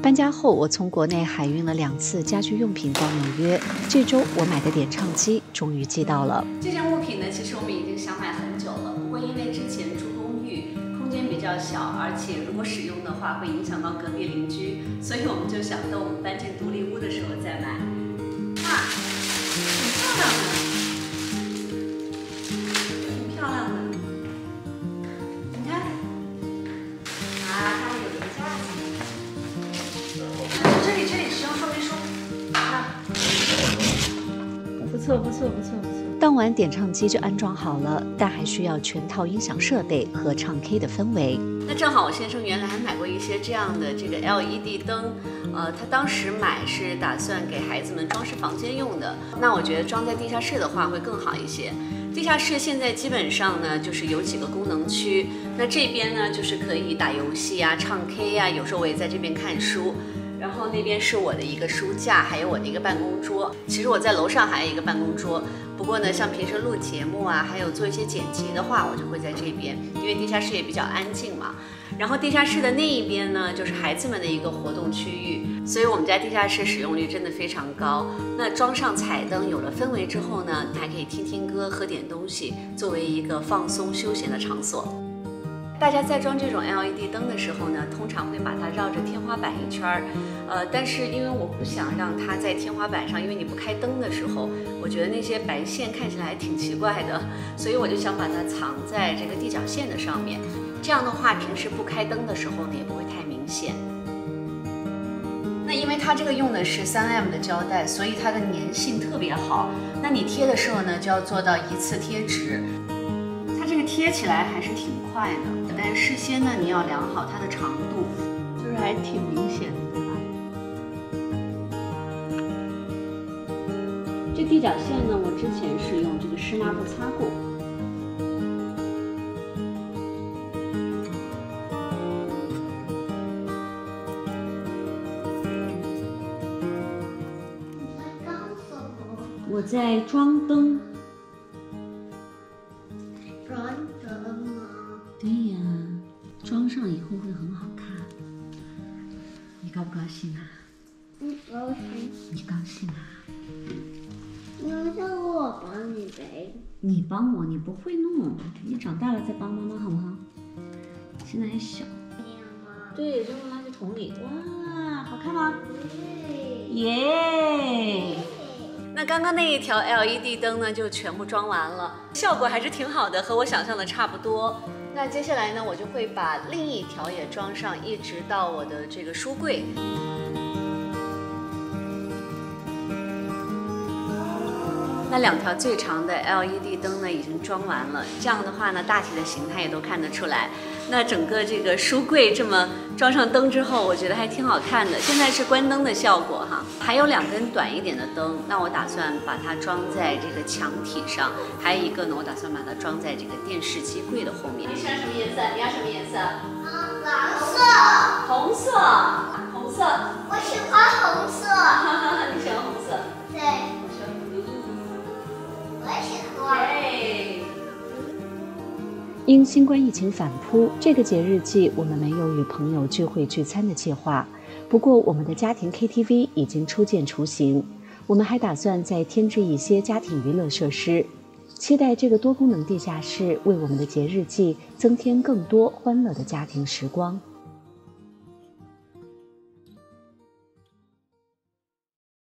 搬家后，我从国内海运了两次家居用品到纽约。这周我买的点唱机终于寄到了。这件物品呢，其实我们已经想买很久了，不过因为之前住公寓，空间比较小，而且如果使用的话会影响到隔壁邻居，所以我们就想等我们搬进独立屋的时候再买。错不错不错不错。当晚点唱机就安装好了，但还需要全套音响设备和唱 K 的氛围。那正好我先生原来还买过一些这样的这个 LED 灯，呃，他当时买是打算给孩子们装饰房间用的。那我觉得装在地下室的话会更好一些。地下室现在基本上呢就是有几个功能区，那这边呢就是可以打游戏啊、唱 K 呀、有时候我也在这边看书。然后那边是我的一个书架，还有我的一个办公桌。其实我在楼上还有一个办公桌，不过呢，像平时录节目啊，还有做一些剪辑的话，我就会在这边，因为地下室也比较安静嘛。然后地下室的那一边呢，就是孩子们的一个活动区域，所以我们家地下室使用率真的非常高。那装上彩灯，有了氛围之后呢，还可以听听歌、喝点东西，作为一个放松休闲的场所。大家在装这种 LED 灯的时候呢，通常会把它绕着天花板一圈儿，呃，但是因为我不想让它在天花板上，因为你不开灯的时候，我觉得那些白线看起来还挺奇怪的，所以我就想把它藏在这个地脚线的上面，这样的话，平时不开灯的时候呢，也不会太明显。那因为它这个用的是 3M 的胶带，所以它的粘性特别好。那你贴的时候呢，就要做到一次贴直，它这个贴起来还是挺快的。但事先呢，你要量好它的长度，就是还挺明显的，对吧？这地脚线呢，我之前是用这个湿抹布擦过。我在装灯。装灯，上以后会很好看。你高不高兴啊？不高兴。你高兴啊？那叫我帮你呗。你帮我，你不会弄，你长大了再帮妈妈好不好？现在还小。对，扔到垃圾桶里。哇，好看吗？对。耶！那刚刚那一条 LED 灯呢，就全部装完了，效果还是挺好的，和我想象的差不多。那接下来呢，我就会把另一条也装上，一直到我的这个书柜。那两条最长的 LED 灯呢，已经装完了。这样的话呢，大体的形态也都看得出来。那整个这个书柜这么装上灯之后，我觉得还挺好看的。现在是关灯的效果哈，还有两根短一点的灯。那我打算把它装在这个墙体上，还有一个呢，我打算把它装在这个电视机柜的后面。你喜欢什么颜色？你要什么颜色？嗯，蓝色。红色。红色。我喜欢红色。因新冠疫情反扑，这个节日季我们没有与朋友聚会聚餐的计划。不过，我们的家庭 KTV 已经初见雏形。我们还打算再添置一些家庭娱乐设施，期待这个多功能地下室为我们的节日季增添更多欢乐的家庭时光。